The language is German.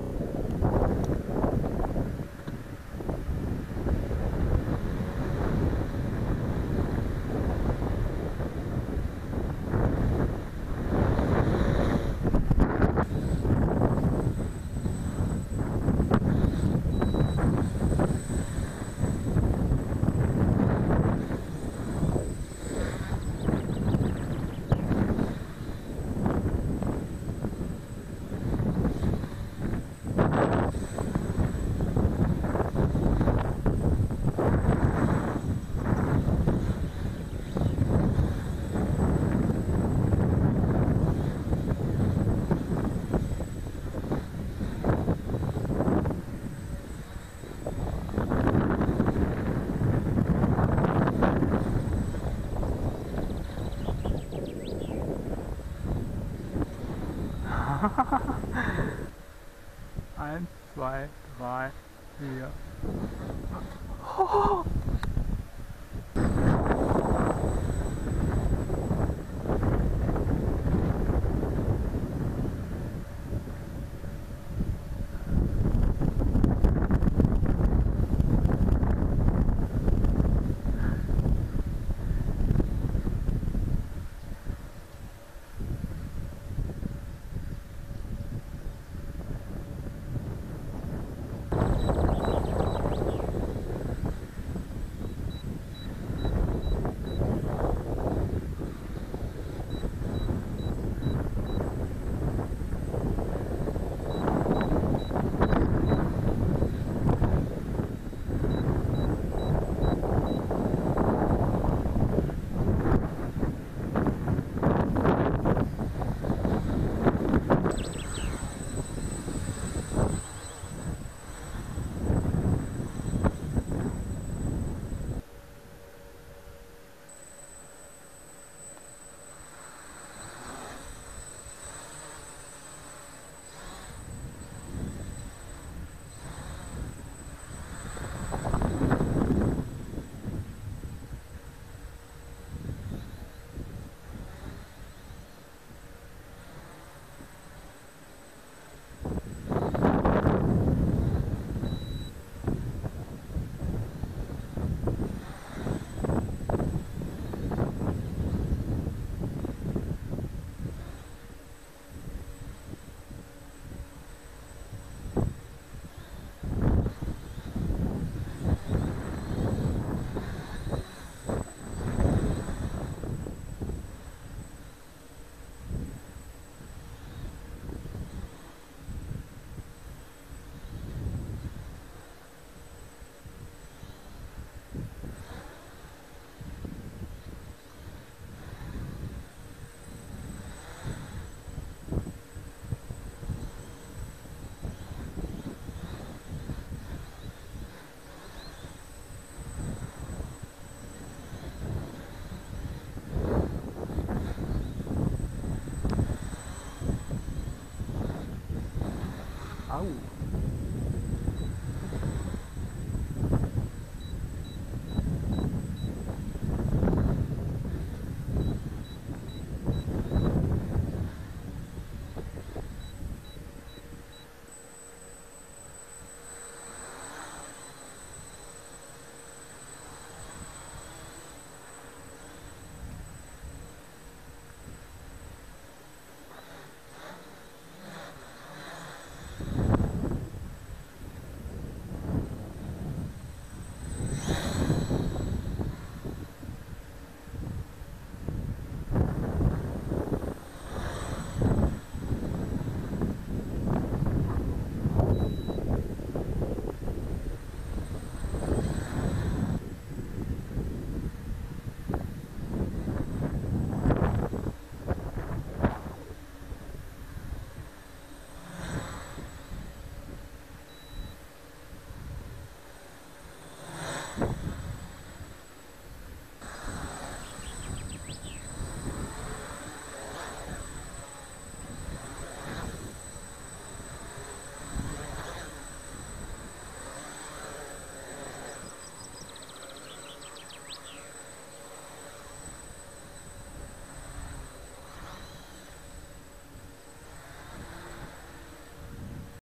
you Eins, zwei, drei, vier. 韩舞。